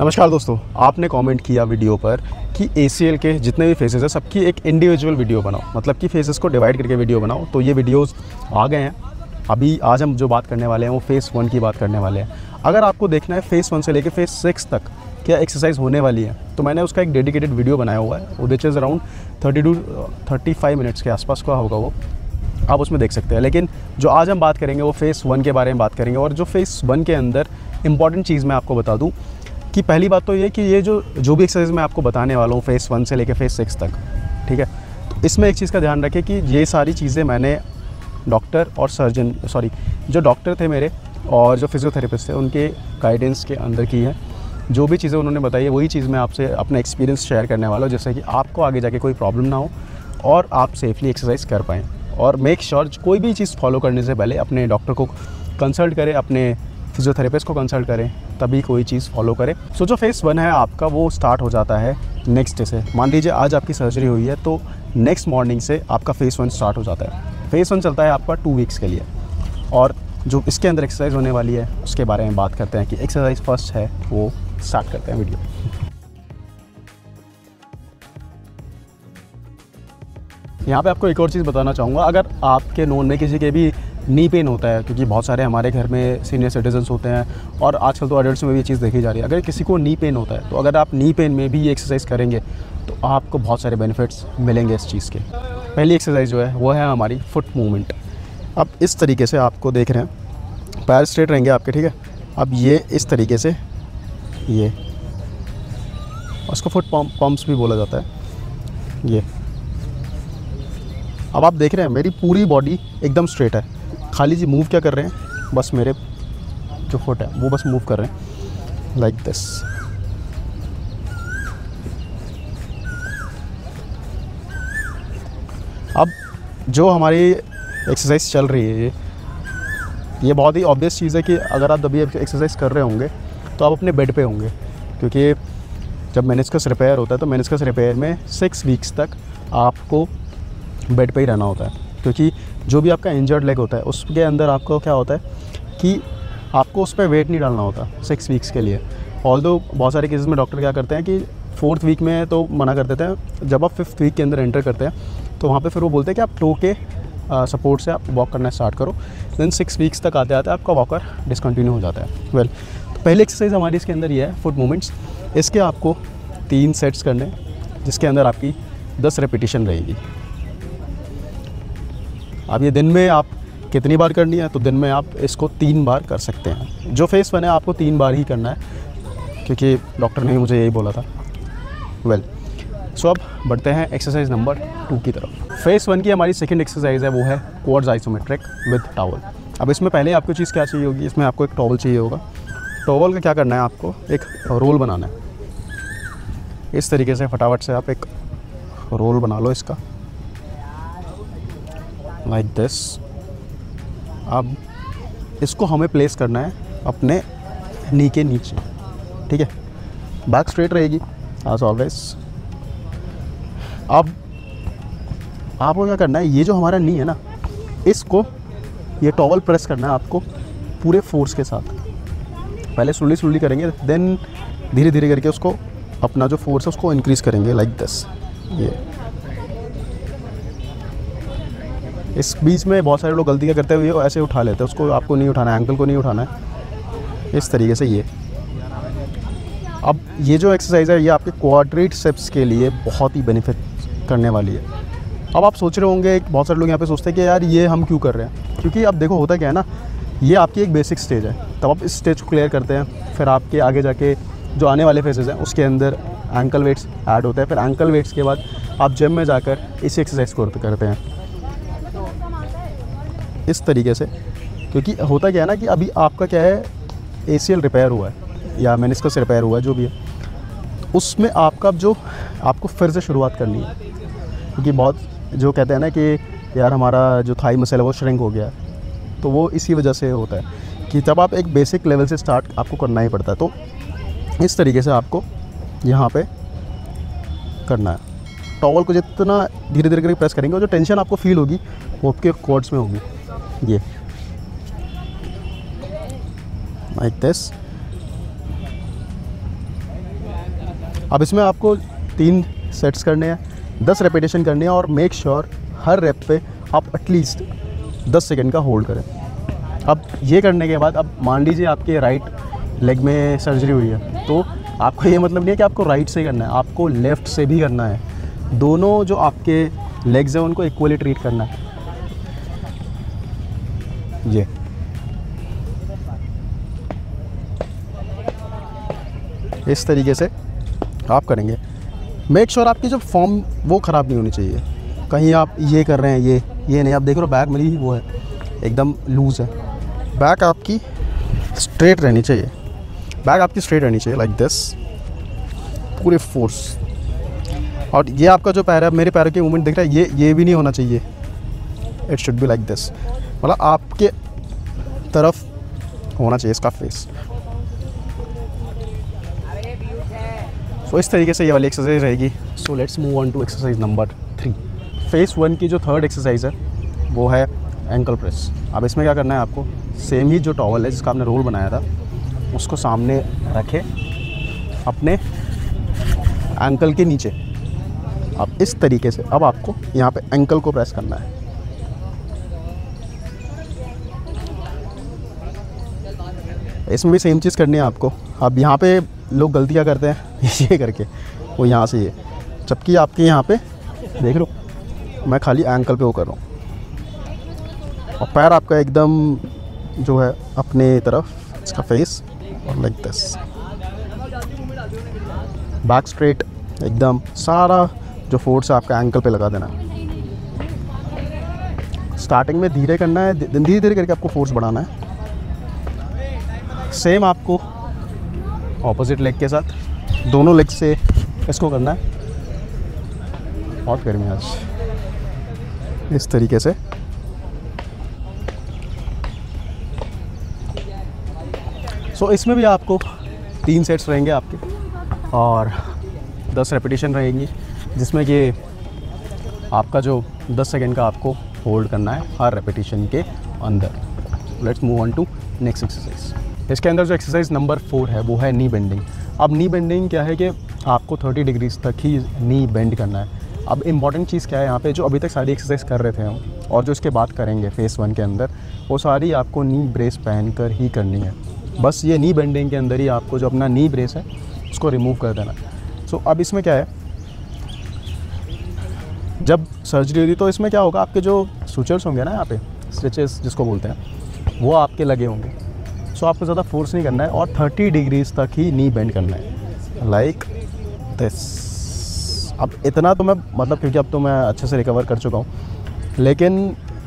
नमस्कार दोस्तों, आपने कमेंट किया वीडियो पर कि एसीएल के जितने भी फेसेस हैं, सबकी एक इंडिविजुअल वीडियो बनाओ। मतलब कि फेसेस को डिवाइड करके वीडियो बनाओ। तो ये वीडियोस आ गए हैं। अभी आज हम जो बात करने वाले हैं, वो फेस वन की बात करने वाले हैं। अगर आपको देखना है फेस वन से लेकर फेस सिक्स तक क्या एक्सरसाइज होने वाली है तो मैंने उसका एक डेडिकेटेड वीडियो बनाया हुआ है वो which is around thirty two thirty five minutes के आसपास का होगा वो। आप उसमें देख सकते हैं। लेकिन जो आज हम बात करेंगे, वो फेस वन के बारे में बात करेंगे। और जो फेस वन के अंदर इंपॉर्टेंट चीज़ मैं आपको बता दूँ कि पहली बात तो ये कि ये जो जो भी एक्सरसाइज मैं आपको बताने वाला हूँ फेस वन से लेकर फेस सिक्स तक ठीक है? तो इसमें एक चीज़ का ध्यान रखें कि ये सारी चीज़ें मैंने डॉक्टर और सर्जन सॉरी जो डॉक्टर थे मेरे और जो फिजियोथेरेपिस्ट थे उनके गाइडेंस के अंदर की है। जो भी चीज़ें उन्होंने बताई है वही चीज़ मैं आपसे अपना एक्सपीरियंस शेयर करने वाला हूँ जिससे कि आपको आगे जाके कोई प्रॉब्लम ना हो और आप सेफली एक्सरसाइज कर पाएँ। और मेक श्योर sure, कोई भी चीज़ फॉलो करने से पहले अपने डॉक्टर को कंसल्ट करें अपने फिजियोथेरेपिस्ट को कंसल्ट करें तभी कोई चीज़ फॉलो करें। सो so, जो फेस वन है आपका वो स्टार्ट हो जाता है नेक्स्ट डे से। मान लीजिए आज आपकी सर्जरी हुई है तो नेक्स्ट मॉर्निंग से आपका फेस वन स्टार्ट हो जाता है। फेस वन चलता है आपका टू वीक्स के लिए। और जो इसके अंदर एक्सरसाइज होने वाली है उसके बारे में बात करते हैं कि एक्सरसाइज फ़र्स्ट है वो स्टार्ट करते हैं वीडियो यहाँ पे आपको एक और चीज़ बताना चाहूँगा। अगर आपके नोन में किसी के भी नी पेन होता है, क्योंकि बहुत सारे हमारे घर में सीनियर सिटीजन्स होते हैं और आजकल तो अडल्ट में भी ये चीज़ देखी जा रही है। अगर किसी को नी पेन होता है तो अगर आप नी पेन में भी ये एक्सरसाइज करेंगे तो आपको बहुत सारे बेनिफिट्स मिलेंगे इस चीज़ के। पहली एक्सरसाइज जो है, वो है हमारी फुट मूवमेंट अब इस तरीके से आपको देख रहे हैं। पैर स्ट्रेट रहेंगे आपके, ठीक है? अब ये इस तरीके से, ये। उसको फुट पम्प्स भी बोला जाता है। ये। अब आप देख रहे हैं, मेरी पूरी बॉडी एकदम स्ट्रेट है। खाली जी मूव क्या कर रहे हैं? बस मेरे जो फुट है, वो बस मूव कर रहे हैं। लाइक दिस अब जो हमारी एक्सरसाइज चल रही है, ये ये बहुत ही ऑब्वियस चीज़ है कि अगर आप अभी एक्सरसाइज कर रहे होंगे तो आप अपने बेड पे होंगे। क्योंकि जब मैनिस्कस रिपेयर होता है तो मैनिस्कस रिपेयर में सिक्स वीक्स तक आपको बेड पे ही रहना होता है। क्योंकि जो भी आपका इंजर्ड लेग होता है उसके अंदर आपको क्या होता है कि आपको उस पर वेट नहीं डालना होता सिक्स वीक्स के लिए। ऑल दो बहुत सारे केसेस में डॉक्टर क्या करते हैं कि फोर्थ वीक में तो मना कर देते हैं जब आप फिफ्थ वीक के अंदर एंटर करते हैं तो वहाँ पे फिर वो बोलते हैं कि आप टो के सपोर्ट से आप वॉक करना स्टार्ट करो। देन सिक्स वीक्स तक आते आते आपका वॉकर डिसकंटिन्यू हो जाता है। वेल well, तो पहली एक्सरसाइज हमारी इसके अंदर ये है फुट मूवमेंट्स इसके आपको तीन सेट्स करने जिसके अंदर आपकी दस रेपिटेशन रहेगी। अब ये दिन में आप कितनी बार करनी है? तो दिन में आप इसको तीन बार कर सकते हैं। जो फेस है आपको तीन बार ही करना है क्योंकि डॉक्टर ने मुझे यही बोला था। वेल well, सो अब बढ़ते हैं एक्सरसाइज नंबर टू की तरफ़। फेस वन की हमारी सेकेंड एक्सरसाइज है वो है कोर्ड्स आइसोमेट्रिक विद टावल अब इसमें पहले आपको चीज़ क्या चाहिए होगी? इसमें आपको एक टॉवल चाहिए होगा। टॉवल का क्या करना है आपको? एक रोल बनाना है। इस तरीके से फटाफट से आप एक रोल बना लो इसका। लाइक दिस अब इसको हमें प्लेस करना है अपने नी के नीचे। ठीक है? बैक स्ट्रेट रहेगी एज ऑलवेज अब आपको क्या करना है? ये जो हमारा नी है ना, इसको, ये टॉवल प्रेस करना है आपको पूरे फोर्स के साथ। पहले स्लोली स्लोली करेंगे देन धीरे धीरे करके उसको, अपना जो फोर्स है उसको इंक्रीज़ करेंगे लाइक दिस ये। इस बीच में बहुत सारे लोग गलती क्या करते हुए ऐसे उठा लेते हैं। उसको आपको नहीं उठाना है एंकल को नहीं उठाना है। इस तरीके से ये। अब ये जो एक्सरसाइज है, ये आपके क्वाड्रेट स्टेप्स के लिए बहुत ही बेनिफिट करने वाली है। अब आप सोच रहे होंगे, बहुत सारे लोग यहाँ पे सोचते हैं कि यार, ये हम क्यों कर रहे हैं? क्योंकि अब देखो, होता क्या है ना, ये आपकी एक बेसिक स्टेज है। तब आप इस स्टेज को क्लियर करते हैं, फिर आपके आगे जाके जो आने वाले फेजेज़ हैं, उसके अंदर एंकल वेट्स ऐड होते हैं। फिर एंकल वेट्स के बाद आप जिम में जाकर इसी एक्सरसाइज को करते हैं। इस तरीके से, क्योंकि होता क्या है ना कि अभी आपका क्या है एसीएल रिपेयर हुआ है, या मैनिस्कस रिपेयर हुआ है, जो भी है, उसमें आपका जो, आपको फिर से शुरुआत करनी है। क्योंकि बहुत जो कहते हैं ना कि यार हमारा जो थाई मसल है, वो श्रिंक हो गया तो वो इसी वजह से होता है कि जब आप एक बेसिक लेवल से स्टार्ट आपको करना ही पड़ता है। तो इस तरीके से आपको यहाँ पे करना है। टॉवल को जितना धीरे धीरे करके प्रेस करेंगे, और जो टेंशन आपको फील होगी, वो आपके कोर्ड्स में होगी। ये लाइक दिस अब इसमें आपको तीन सेट्स करने हैं, दस रेपिटेशन करने हैं और मेक श्योर sure हर रेप पे आप एटलीस्ट दस सेकेंड का होल्ड करें। अब ये करने के बाद, अब मान लीजिए आपके राइट लेग में सर्जरी हुई है तो आपको ये मतलब नहीं है कि आपको राइट से करना है, आपको लेफ़्ट से भी करना है। दोनों जो आपके लेग्स हैं, उनको इक्वली ट्रीट करना है। ये इस तरीके से आप करेंगे। मेक श्योर sure आपकी जो फॉर्म वो ख़राब नहीं होनी चाहिए। कहीं आप ये कर रहे हैं, ये ये नहीं। आप देख रहे हो बैक मेरी वो है। एकदम लूज़ है। बैक आपकी स्ट्रेट रहनी चाहिए। बैक आपकी स्ट्रेट रहनी चाहिए लाइक दिस पूरे फोर्स और ये आपका जो पैर है, मेरे पैर के मूवमेंट दिख रहा है, ये ये भी नहीं होना चाहिए। It should be like this मतलब आपके तरफ़ होना चाहिए इसका फेस सो so, इस तरीके से ये वाली एक्सरसाइज रहेगी। So let's move on to exercise number three phase one की जो थर्ड एक्सरसाइज है वो है एंकल प्रेस अब इसमें क्या करना है आपको? सेम ही जो टॉवल है जिसका आपने रोल बनाया था उसको सामने रखे अपने एंकल के नीचे। अब इस तरीके से अब आपको यहाँ पे एंकल को प्रेस करना है। इसमें भी सेम चीज़ करनी है आपको। अब यहाँ पे लोग गलतियाँ करते हैं, ये करके, वो यहाँ से ये। जबकि आपके यहाँ पे, देख लो, मैं खाली एंकल पे वो कर रहा हूँ। और पैर आपका एकदम जो है, अपने तरफ़, इसका फेस और लाइक दिस बैक स्ट्रेट एकदम सारा जो फोर्स है आपका एंकल पे लगा देना। स्टार्टिंग में धीरे करना है धीरे धीरे करके आपको फोर्स बढ़ाना है। सेम आपको ऑपोजिट लेग के साथ। दोनों लेग से इसको करना है। बहुत गर्मी आज। इस तरीके से। सो so, इसमें भी आपको तीन सेट्स रहेंगे आपके। और दस रेपिटेशन रहेंगी जिसमें कि आपका जो 10 सेकेंड का आपको होल्ड करना है हर रेपिटेशन के अंदर। Let's move on to next exercise इसके अंदर जो एक्सरसाइज नंबर फोर है, वो है नी बेंडिंग अब नी बेंडिंग क्या है कि आपको 30 डिग्रीज तक ही नी बेंड करना है. अब इंपॉर्टेंट चीज़ क्या है यहाँ पे, जो अभी तक सारी एक्सरसाइज कर रहे थे हम, और जो इसके बाद करेंगे फेस वन के अंदर, वो सारी आपको नी ब्रेस पहन कर ही करनी है. बस ये नी बेंडिंग के अंदर ही आपको जो अपना नी ब्रेस है, उसको रिमूव कर देना सो अब इसमें क्या है? जब सर्जरी होगी तो इसमें क्या होगा? आपके जो सुचर्स होंगे ना यहाँ पे स्टिचेस जिसको बोलते हैं, वो आपके लगे होंगे. सो आपको ज़्यादा फोर्स नहीं करना है और 30 डिग्रीज तक ही नी बेंड करना है। लाइक दिस अब इतना तो मैं मतलब क्योंकि अब तो मैं अच्छे से रिकवर कर चुका हूँ। लेकिन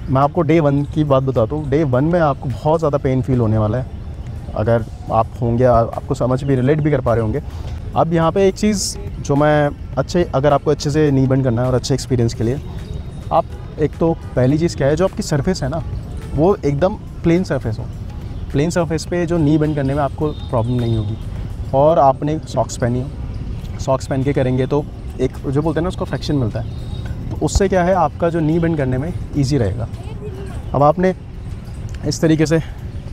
मैं आपको डे वन की बात बताता हूँ। डे वन में आपको बहुत ज़्यादा पेन फील होने वाला है। अगर आप होंगे, आपको समझ भी रिलेट भी कर पा रहे होंगे। अब यहाँ पे एक चीज़ जो मैं अच्छे, अगर आपको अच्छे से नी बंद करना है और अच्छे एक्सपीरियंस के लिए, आप एक तो पहली चीज़ क्या है, जो आपकी सरफेस है ना, वो एकदम प्लेन सरफेस हो। प्लेन सरफेस पे जो नी बंद करने में आपको प्रॉब्लम नहीं होगी। और आपने सॉक्स पहनी हो। सॉक्स पहन के करेंगे तो एक जो बोलते हैं ना, उसको फ्रैक्शन मिलता है। तो उससे क्या है, आपका जो नी बेंड करने में ईजी रहेगा। अब आपने इस तरीके से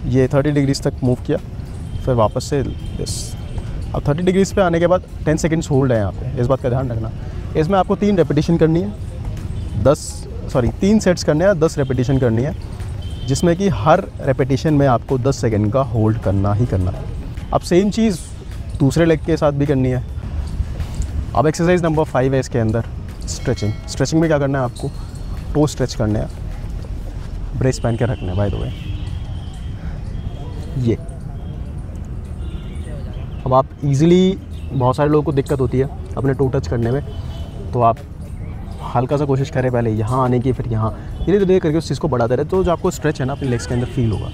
ये 30 डिग्रीज तक मूव किया, फिर वापस से इस अब 30 डिग्रीज पे आने के बाद टेन सेकेंड्स होल्ड है यहाँ पे, इस बात का ध्यान रखना। इसमें आपको तीन रेपिटेशन करनी है, दस सॉरी तीन सेट्स करने हैं, दस रेपिटेशन करनी है। जिसमें कि हर रेपिटेशन में आपको 10 सेकेंड का होल्ड करना ही करना है। अब सेम चीज़ दूसरे लेग के साथ भी करनी है। अब एक्सरसाइज नंबर फाइव है इसके अंदर स्ट्रेचिंग स्ट्रेचिंग में क्या करना है आपको? टो स्ट्रेच करने हैं। ब्रेस पहन के रखने हैं बाय ये। अब आप इजीली बहुत सारे लोगों को दिक्कत होती है अपने टू टच करने में तो आप हल्का सा कोशिश करें पहले यहाँ आने की, फिर यहाँ। धीरे धीरे करके उस चीज़ को बढ़ाते रहे तो जो आपको स्ट्रेच है ना अपने लेग्स के अंदर फील होगा।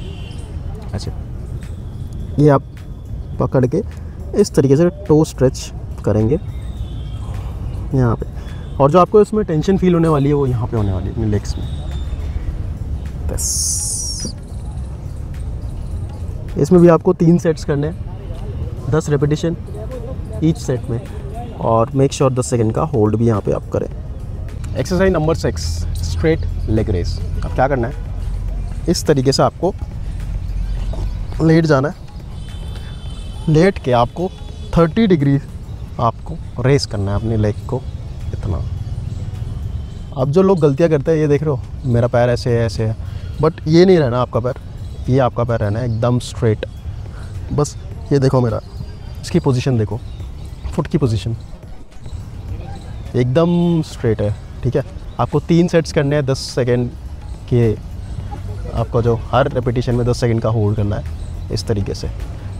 ऐसे ये आप पकड़ के इस तरीके से टो स्ट्रेच करेंगे। यहाँ पे। और जो आपको इसमें टेंशन फील होने वाली है, वो यहाँ पे होने वाली है, अपने लेग्स में। बस। इसमें भी आपको तीन सेट्स करने हैं। दस रेपिटेशन ईच सेट में। और मेक श्योर दस सेकेंड का होल्ड भी यहाँ पे आप करें। Exercise number six straight leg raise. अब क्या करना है? इस तरीके से आपको लेट जाना है। लेट के आपको 30 डिग्री आपको रेस करना है अपने लेग को इतना। अब जो लोग गलतियाँ करते हैं, ये देख रहे हो, मेरा पैर ऐसे है ऐसे है। बट ये नहीं रहना आपका पैर, ये आपका पैर रहना है एकदम स्ट्रेट बस ये देखो मेरा, इसकी पोजीशन देखो फुट की पोजीशन एकदम स्ट्रेट है, ठीक है? आपको तीन सेट्स करने हैं, दस सेकेंड के आपको जो हर रेपिटेशन में दस सेकेंड का होल्ड करना है, इस तरीके से।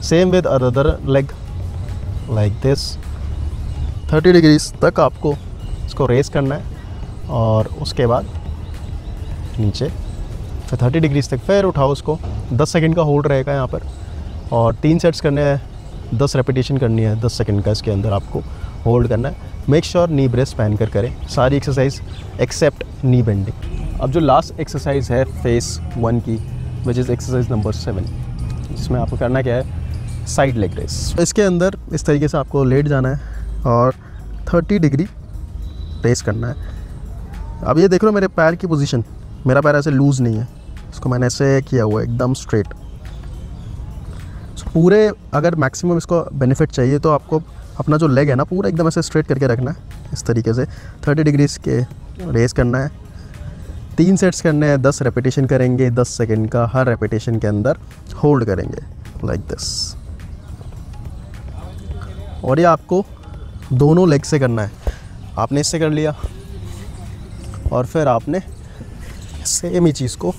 Same with other leg like this thirty degrees तक आपको इसको रेस करना है और उसके बाद नीचे, फिर थर्टी डिग्रीज तक फिर उठाओ उसको। दस सेकेंड का होल्ड रहेगा यहाँ पर और तीन सेट्स करने हैं, दस रेपिटेशन करनी है, दस सेकेंड का इसके अंदर आपको होल्ड करना है। मेक श्योर नी ब्रेस पहन कर करें। सारी एक्सरसाइज एक्सेप्ट नी बेंडिंग अब जो लास्ट एक्सरसाइज है फेस वन की which is exercise number seven इसमें आपको करना क्या है? साइड लेग रेस इसके अंदर इस तरीके से आपको लेट जाना है और 30 डिग्री रेस करना है। अब ये देख लो मेरे पैर की पोजीशन मेरा पैर ऐसे लूज़ नहीं है। इसको मैंने ऐसे किया हुआ है, एकदम स्ट्रेट पूरे अगर मैक्सिमम इसको बेनिफिट चाहिए तो आपको अपना जो लेग है ना, पूरा एकदम ऐसे स्ट्रेट करके रखना है, इस तरीके से। थर्टी डिग्रीज के रेस करना है। तीन सेट्स करने हैं, दस रेपिटेशन करेंगे, दस सेकेंड का हर रेपिटेशन के अंदर होल्ड करेंगे लाइक दिस और ये आपको दोनों लेग से करना है। आपने इससे कर लिया, और फिर आपने सेम ही चीज़ को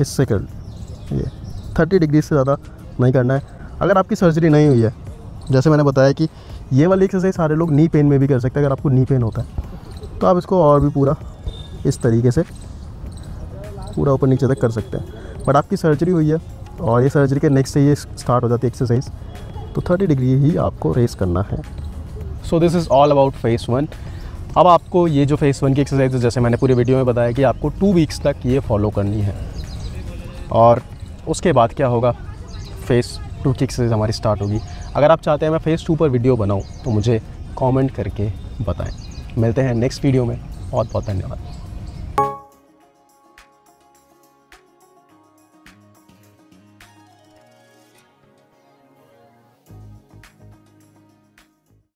इससे कर ये थर्टी डिग्री से ज़्यादा नहीं करना है। अगर आपकी सर्जरी नहीं हुई है जैसे मैंने बताया कि ये वाली एक्सरसाइज सारे लोग नी पेन में भी कर सकते हैं, अगर आपको नी पेन होता है। तो आप इसको और भी पूरा इस तरीके से पूरा ऊपर नीचे तक कर सकते हैं। बट आपकी सर्जरी हुई है और ये सर्जरी के नेक्स्ट से ये स्टार्ट हो जाती है एक्सरसाइज तो थर्टी डिग्री ही आपको रेस करना है। So this is all about phase one अब आपको ये जो फेस वन की एक्सरसाइज जैसे मैंने पूरे वीडियो में बताया कि आपको टू वीक्स तक ये फॉलो करनी है। और उसके बाद क्या होगा? फेस टू की एक्सरसाइज हमारी स्टार्ट होगी। अगर आप चाहते हैं मैं फेस टू पर वीडियो बनाऊँ तो मुझे कॉमेंट करके बताएँ। मिलते हैं नेक्स्ट वीडियो में। बहुत बहुत धन्यवाद।